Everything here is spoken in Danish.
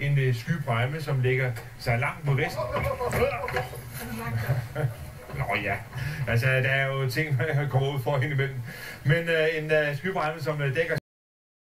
en øh, skybremme, som ligger så langt mod vest. Nå ja, altså der er jo ting, man kommer ud for indimellem. Men øh, en øh, skybremme, som øh, dækker